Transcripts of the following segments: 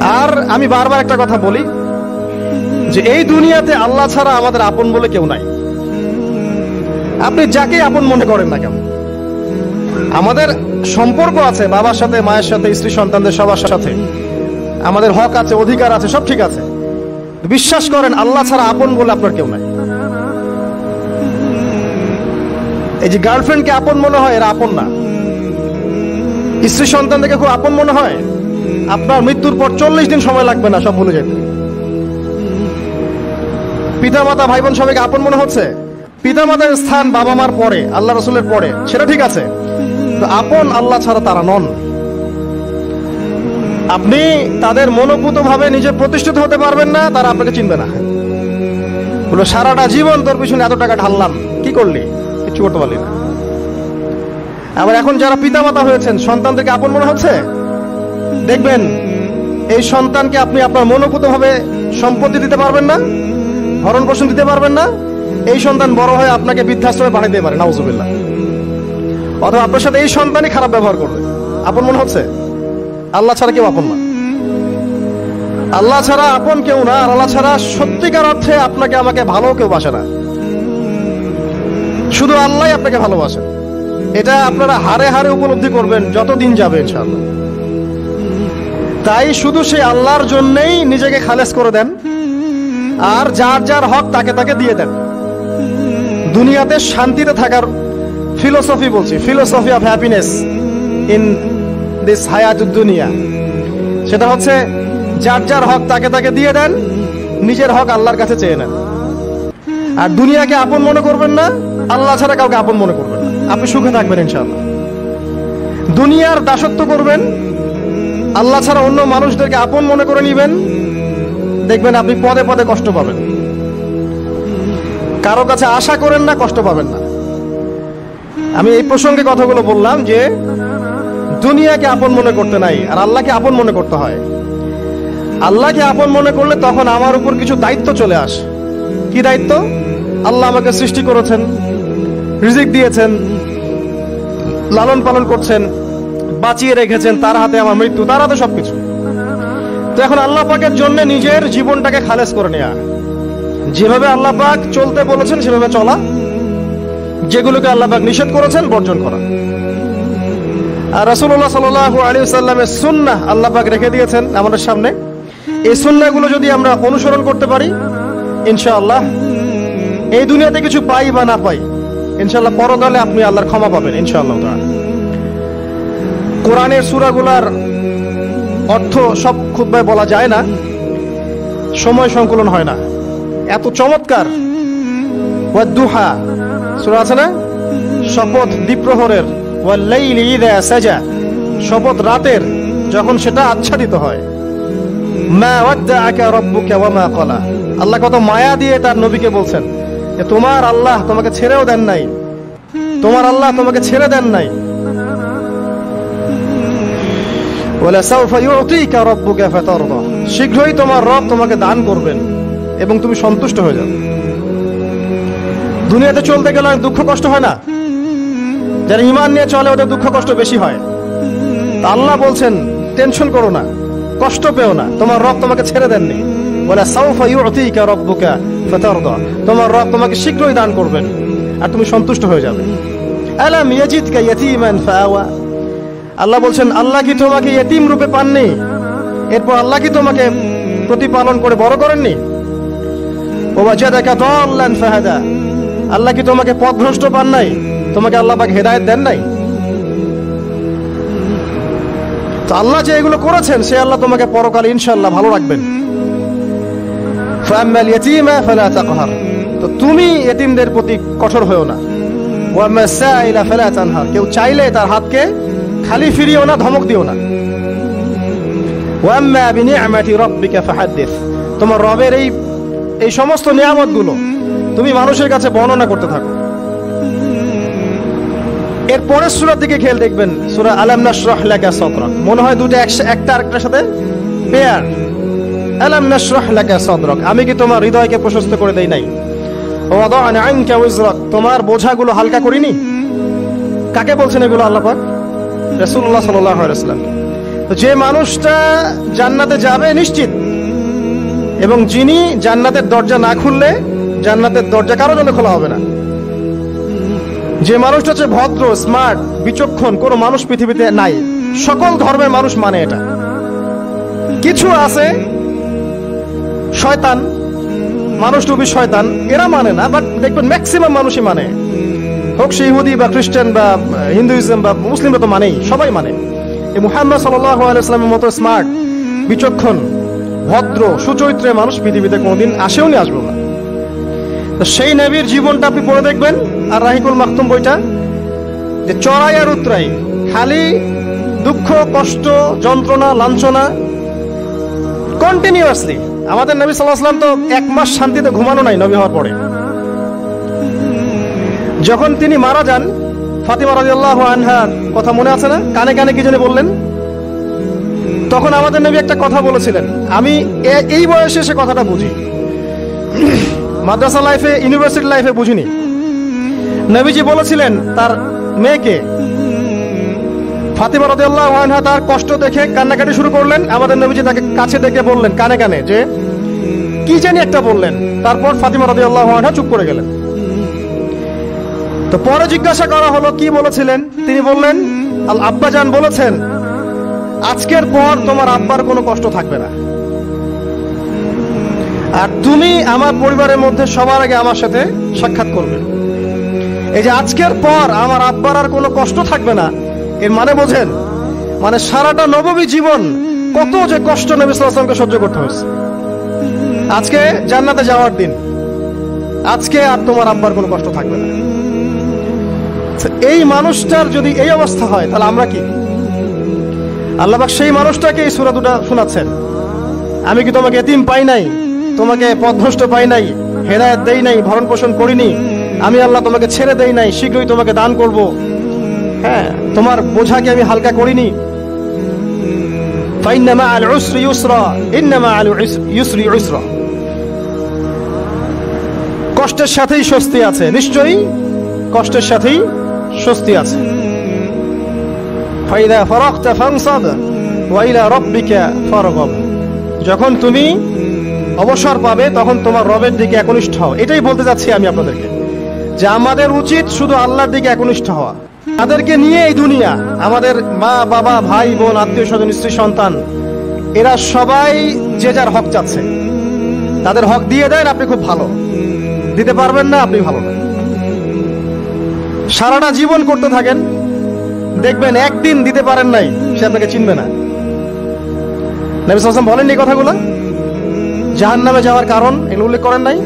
আর আমি বারবার একটা কথা বলি যে এই দুনিয়াতে আল্লাহ ছাড়া আমাদের আপন বলে কেউ নাই। আপনি যাকে আপন মনে করেন না কেন। আমাদের সম্পর্ক আছে, বাবার সাথে, মায়ের সাথে, স্ত্রী সন্তানদের সবার সাথে। আমাদের হক আছে, অধিকার আছে, সব ঠিক আছে। বিশ্বাস করেন, আল্লাহ ছাড়া আপন বলে আপনার কেউ নাই। এই যে গার্লফ্রেন্ডকে আপন মনে হয়, এরা আপন না। স্ত্রী সন্তান থেকে খুব আপন মনে হয়। আপনার মৃত্যুর পর চল্লিশ দিন সময় লাগবে না সব ভুলে যেতে। পিতা মাতা ভাই বোন সবাইকে আপন মনে হচ্ছে? পিতা মাতার স্থান বাবা মার পরে, আল্লাহ রসুলের পরে, সেটা ঠিক আছে। আপন আল্লাহ ছাড়া তারা নন। আপনি তাদের মনোভূত ভাবে নিজে প্রতিষ্ঠিত হতে পারবেন না, তারা আপনাকে চিনবে না। বলো সারাটা জীবন তোর পিছনে এত টাকা ঢাললাম, কি করলি? কিছু করতে পারলি না। আবার এখন যারা পিতামাতা হয়েছেন, সন্তানদেরকে আপন মনে হচ্ছে? দেখবেন, এই সন্তানকে আপনি আপনার মনোভূত ভাবে সম্পত্তি দিতে পারবেন না ভরণ পোষণ দিতে পারবেন না, এই সন্তান বড় হয়ে আপনাকে বৃদ্ধাশ্রমে পাঠিয়ে দিতে পারে, নাউজুবিল্লাহ। অথবা আপনার সাথে এই সন্তানই খারাপ ব্যবহার করবে। আপন মনে হচ্ছে? আল্লাহ ছাড়া কেউ আপন না। আল্লাহ ছাড়া আপন কেউ না, আর আল্লাহ ছাড়া সত্যিকার অর্থে আপনাকে, আমাকে ভালো কেউ বাসে না। শুধু আল্লাহ আপনাকে ভালোবাসে। এটা আপনারা হারে হারে উপলব্ধি করবেন যত দিন যাবে, ইনশাআল্লাহ। তাই শুধু সেই আল্লাহর জন্যই নিজেকে খালেস করে দেন, আর যার যার হক তাকে তাকে দিয়ে দেন। দুনিয়াতে শান্তিতে থাকার ফিলোসফি বলছি philosophy of happiness in this হায়াত দুনিয়া সেটা হচ্ছে, যার যার হক তাকে তাকে দিয়ে দেন, নিজের হক আল্লাহর কাছে চেয়ে নেন। আর দুনিয়াকে আপন মনে করবেন না, আল্লাহ ছাড়া কাউকে আপন মনে করবেন না। আপনি সুখে থাকবেন ইনশাআল্লাহ। দুনিয়ার দাসত্ব করবেন আল্লাহ ছাড়া অন্য মানুষদেরকে আপন মনে করে নিবেন, দেখবেন আপনি পদে পদে কষ্ট পাবেন। কারও কাছে আশা করেন না, কষ্ট পাবেন না। আমি এই প্রসঙ্গে কথাগুলো বললাম যে, দুনিয়াকে আপন মনে করতে নাই, আর আল্লাহকে আপন মনে করতে হয়। আল্লাহকে আপন মনে করলে তখন আমার উপর কিছু দায়িত্ব চলে আসে। কি দায়িত্ব? আল্লাহ আমাকে সৃষ্টি করেছেন, রিজিক দিয়েছেন, লালন পালন করছেন। বাঁচিয়ে রেখেছেন, তার হাতে আমার মৃত্যু, তার হাতে সবকিছু। তো এখন আল্লাহ পাকের জন্য নিজের জীবনটাকে খালেজ করে নেওয়া যেভাবে আল্লাহ পাক চলতে বলেছেন, সেভাবে চলা। যেগুলোকে আল্লাহ পাক নিষেধ করেছেন, বর্জন করা। আর রাসূলুল্লাহ সাল্লাল্লাহু আলাইহি সাল্লামের সুন্না আল্লাহ পাক রেখে দিয়েছেন আমাদের সামনে। এই সুন্নাহগুলো যদি আমরা অনুসরণ করতে পারি, ইনশাআল্লাহ এই দুনিয়াতে কিছু পাই বা না পাই, ইনশাআল্লাহ পরকালে আপনি আল্লাহর ক্ষমা পাবেন, ইনশাআল্লাহ তাআলা। কোরআনের সূরাগুলার অর্থ সব খুবভাবে বলা যায় না, সময় সংকলন হয় না। এত চমৎকার। ওয়াদ্দুহা, সূরা আছে না? শপথ দ্বীপ্রহরের সাজা, শপথ রাতের, যখন সেটা আচ্ছাদিত হয়। মা মা আল্লাহ কত মায়া দিয়ে তার নবীকে বলছেন যে, তোমার আল্লাহ তোমাকে ছেড়েও দেন নাই। তোমার আল্লাহ তোমাকে ছেড়ে দেন নাই। শীঘ্রই তোমার রব তোমাকে দান করবেন এবং তুমি সন্তুষ্ট হয়ে যাবে। দুনিয়াতে চলতে গেলে অনেক দুঃখ কষ্ট হয় না? যারা ইমান নিয়ে চলে, ওদের দুঃখ কষ্ট বেশি হয়। তা আল্লাহ বলছেন, টেনশন করো না, কষ্ট পেও না, তোমার রব তোমাকে ছেড়ে দেননি। বলে, সাউফা ইউতিকা রাব্বুকা ফাতারদা। তোমার রব তোমাকে শীঘ্রই দান করবেন, আর তুমি সন্তুষ্ট হয়ে যাবে। আলাম ইয়াজিদকা ইয়াতীমান ফাআওয়া আল্লাহ বলছেন, আল্লাহ কি তোমাকে ইয়েতিম রূপে পাননি? এরপর আল্লাহ কি তোমাকে প্রতিপালন করে বড় করেননি? ও ওয়াজাদাকা দাল্লান ফাহাদা। আল্লাহ কি তোমাকে পথভ্রষ্ট পান নাই? তোমাকে আল্লাহ পাক হেদায়েত দেন নাই? তো আল্লাহ যে এগুলো করেছেন, সে আল্লাহ তোমাকে পরকালে ইনশাল্লাহ ভালো রাখবেন। তো তুমি এতিমদের প্রতি কঠোর হয়েও না। কেউ চাইলে তার হাতকে খালি ফিরিও না, ধমক দিও না। ওয়াম্মা তোমার রবের এই এই সমস্ত নিয়ামতগুলো তুমি মানুষের কাছে বর্ণনা করতে থাকো। এর পরের সূরার দিকে খেয়াল দেখবেন, সূরা আলাম নাশরাহ লাকা মনে হয় দুটো একটা আরেকটার সাথে পেয়ার। আলাম নাশরাহ লাকা সাদরাক। আমি কি তোমার হৃদয়কে প্রশস্ত করে দেই নাই? ওয়াদানা আনকা উজরাক। তোমার বোঝাগুলো হালকা করিনি? কাকে বলছেন এগুলো আল্লাহ পাক? আলাইহি তো যে মানুষটা জান্নাতে যাবে নিশ্চিত, এবং যিনি জান্নাতের দরজা না খুললে জান্নাতের দরজা কারও জন্য খোলা হবে না। যে মানুষটা হচ্ছে ভদ্র স্মার্ট বিচক্ষণ, কোনো মানুষ পৃথিবীতে নাই। সকল ধর্মের মানুষ মানে এটা। কিছু আছে, শয়তান, মানুষ টুবি শয়তান, এরা মানে না বাট দেখবেন ম্যাক্সিমাম মানুষই মানে। হোক সে ইহুদি বা খ্রিস্টান বা হিন্দুইজম বা মুসলিমরা তো মানেই, সবাই মানে। এই মুহাম্মদ সাল্লামের মতো স্মার্ট, বিচক্ষণ, ভদ্র, সুচরিত্রের মানুষ পৃথিবীতে কোনোদিন আসেও নি আসব না। তো সেই নবীর জীবনটা আপনি পড়ে দেখবেন, আর রাহিকুল মাহতুম বইটা, যে চড়াই আর উত্তরাই খালি দুঃখ, কষ্ট, যন্ত্রণা, লাঞ্ছনা কন্টিনিউয়াসলি আমাদের নবী সাল্লাহ সাল্লাম তো এক মাস শান্তিতে ঘুমানো নাই নবী হওয়ার পরে। যখন তিনি মারা যান, ফাতিমা রাদিয়াল্লাহু আনহার কথা মনে আছে না? কানে কানে কি জানি বললেন? তখন আমাদের নবী একটা কথা বলেছিলেন। আমি এই বয়সে সে কথাটা বুঝি। মাদ্রাসা লাইফে, ইউনিভার্সিটি লাইফে বুঝিনি। নবীজি বলেছিলেন, তার মেয়েকে ফাতিমা রাদিয়াল্লাহু আনহা তার কষ্ট দেখে কান্নাকাটি শুরু করলেন। আমাদের নবীজি তাকে কাছে ডেকে বললেন, কানে কানে, যে, কি জানি একটা বললেন। তারপর ফাতিমা রাদিয়াল্লাহু আনহা চুপ করে গেলেন। তো পরে জিজ্ঞাসা করা হলো, কি বলেছিলেন? তিনি বললেন, আল আব্বাজান বলেছেন, আজকের পর তোমার আব্বার কোনো কষ্ট থাকবে না। আর তুমি আমার পরিবারের মধ্যে সবার আগে আমার সাথে সাক্ষাৎ করবে। এই যে আজকের পর আমার আব্বার আর কোনো কষ্ট থাকবে না, এর মানে বোঝেন মানে সারাটা নবমী জীবন কত যে কষ্ট নবী সাল্লামকে সহ্য করতে হয়েছে। আজকে জান্নাতে যাওয়ার দিন, আজকে আর তোমার আব্বার কোনো কষ্ট থাকবে না। এই মানুষটার যদি এই অবস্থা হয়, তাহলে আমরা কি? আল্লাহবাক সেই মানুষটাকে এই সুরা দুটা শোনাচ্ছেন। আমি কি তোমাকে এতিম পাই নাই? তোমাকে পথভ্রষ্ট পাই নাই? হেদায়ত দেই নাই? ভরণ পোষণ করিনি? আমি আল্লাহ তোমাকে ছেড়ে দেই নাই? শীঘ্রই তোমাকে দান করব। হ্যাঁ তোমার বোঝাকে আমি হালকা করিনি। কষ্টের সাথেই স্বস্তি আছে, নিশ্চয়ই কষ্টের সাথেই স্বস্তি আছে। ফাইদা ফাংসাদ ওয়াইলা রব্বিকা যখন তুমি অবসর পাবে, তখন তোমার রবের দিকে একনিষ্ঠ হও। এটাই বলতে যাচ্ছি আমি আপনাদেরকে। যে আমাদের উচিত শুধু আল্লাহর দিকে একনিষ্ঠ হওয়া। তাদেরকে নিয়ে এই দুনিয়া, আমাদের মা, বাবা, ভাই, বোন, আত্মীয় স্বজন, স্ত্রী, সন্তান, এরা সবাই যে যার হক চাচ্ছে। তাদের হক দিয়ে দেন, আপনি খুব ভালো। দিতে পারবেন না, আপনি ভালো না। সারাটা জীবন করতে থাকেন। দেখবেন একদিন দিতে পারেন নাই, সে আপনাকে চিনবে না। নবী সাল্লাম বলেননি এই কথাগুলো? জাহান নামে যাওয়ার কারণ এগুলো উল্লেখ করেন নাই?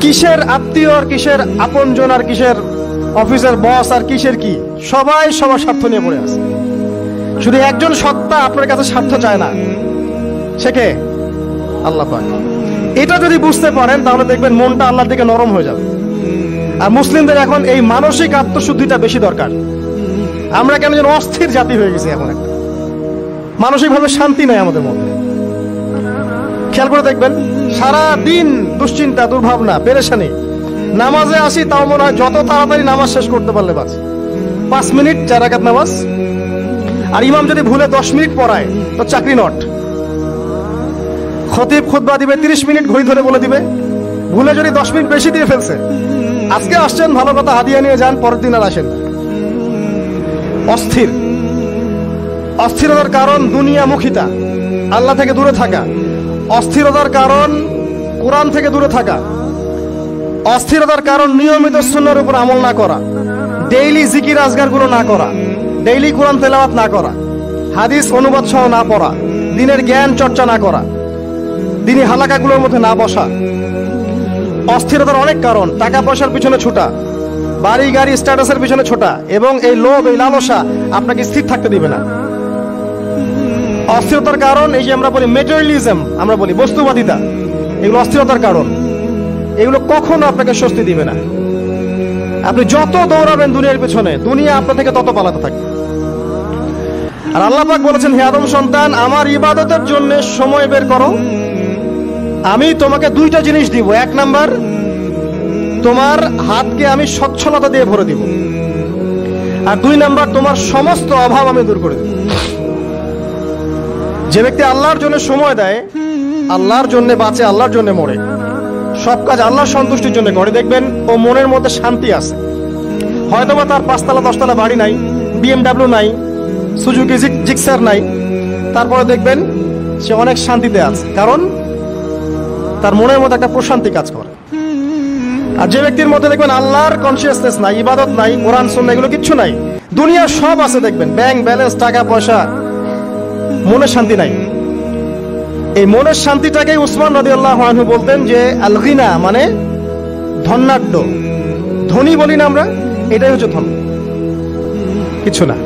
কিসের আত্মীয় আর কিসের আপনজন আর কিসের অফিসের বস আর কিসের কি? সবাই সবার স্বার্থ নিয়ে পড়ে আছে। শুধু একজন সত্তা আপনার কাছে স্বার্থ চায় না। সে কে? আল্লাহ পাক। এটা যদি বুঝতে পারেন, তাহলে দেখবেন মনটা আল্লাহর দিকে নরম হয়ে যাবে। আর মুসলিমদের এখন এই মানসিক আত্মশুদ্ধিটা বেশি দরকার। আমরা কেন যেন অস্থির জাতি হয়ে গেছি এখন একটা। মানসিকভাবে শান্তি নাই আমাদের মধ্যে। খেয়াল করে দেখবেন সারা দিন দুশ্চিন্তা, দুর্ভাবনা, পেরেশানি। নামাজে আসি, তাও মনে হয় যত তাড়াতাড়ি নামাজ শেষ করতে পারলে বাস। পাঁচ মিনিট, চার রাকাত নামাজ। আর ইমাম যদি ভুলে দশ মিনিট পড়ায়, তো চাকরি নট। খতিব খুতবা দিবে, তিরিশ মিনিট ঘড়ি ধরে বলে দিবে। ভুলে যদি দশ মিনিট বেশি দিয়ে ফেলছে আজকে আসছেন, ভালো কথা হাদিয়া নিয়ে যান, পরের দিন আর আসেন অস্থির। অস্থিরতার কারণ দুনিয়ামুখিতা। আল্লাহ থেকে দূরে থাকা। অস্থিরতার কারণ কোরআন থেকে দূরে থাকা। অস্থিরতার কারণ নিয়মিত সুন্নার উপর আমল না করা। ডেইলি জিকির আজগারগুলো না করা। ডেইলি কোরআন তেলাওয়াত না করা। হাদিস অনুবাদ সহ না পড়া। দিনের জ্ঞান চর্চা না করা। দিনী হালাকাগুলোর মধ্যে না বসা। অস্থিরতার অনেক কারণ টাকা পয়সার পিছনে ছোটা বাড়ি গাড়ি স্ট্যাটাসের পিছনে ছোটা, এবং এই লোভ, এই লালসা আপনাকে স্থির থাকতে দিবে না। অস্থিরতার কারণ এই যে আমরা বলি মেটেরিয়ালিজম আমরা বলি বস্তুবাদিতা, এগুলো অস্থিরতার কারণ। এগুলো কখনো আপনাকে স্বস্তি দিবে না। আপনি যত দৌড়াবেন দুনিয়ার পেছনে, দুনিয়া আপনার থেকে তত পালাতে থাকবে। আর আল্লাহ পাক বলেছেন, হে আদম সন্তান, আমার ইবাদতের জন্য সময় বের করো। আমি তোমাকে দুইটা জিনিস দিব। এক নাম্বার, তোমার হাতকে আমি সচ্ছলতা দিয়ে ভরে দিব। আর দুই নাম্বার, তোমার সমস্ত অভাব আমি দূর করে দেব। যে ব্যক্তি আল্লাহর জন্য সময় দেয়, আল্লাহর জন্য বাঁচে, আল্লাহর জন্য মরে। সব কাজ আল্লাহর সন্তুষ্টির জন্য করে। দেখবেন, ও মনের মধ্যে শান্তি আছে। হয়তোবা তার পাঁচতলা, দশতলা বাড়ি নাই বিএমডাব্লিউ নাই সুজুকি জিক্সার নাই। তারপরে দেখবেন, সে অনেক শান্তিতে আছে। কারণ তার মনের মধ্যে একটা প্রশান্তি কাজ করে। আর যে ব্যক্তির মধ্যে দেখবেন আল্লাহর কনসিয়াসনেস নাই, ইবাদত নাই, কোরআন, সুন্নাহ এগুলো কিচ্ছু নাই, দুনিয়ার সব আছে দেখবেন ব্যাংক ব্যালেন্স টাকা পয়সা মনে শান্তি নাই। এই মনের শান্তিটাকেই উসমান নদী আল্লাহ বলতেন যে, আলগিনা মানে ধন্যাঢ্য ধনী বলি না আমরা, এটাই হচ্ছে ধন। কিছু না।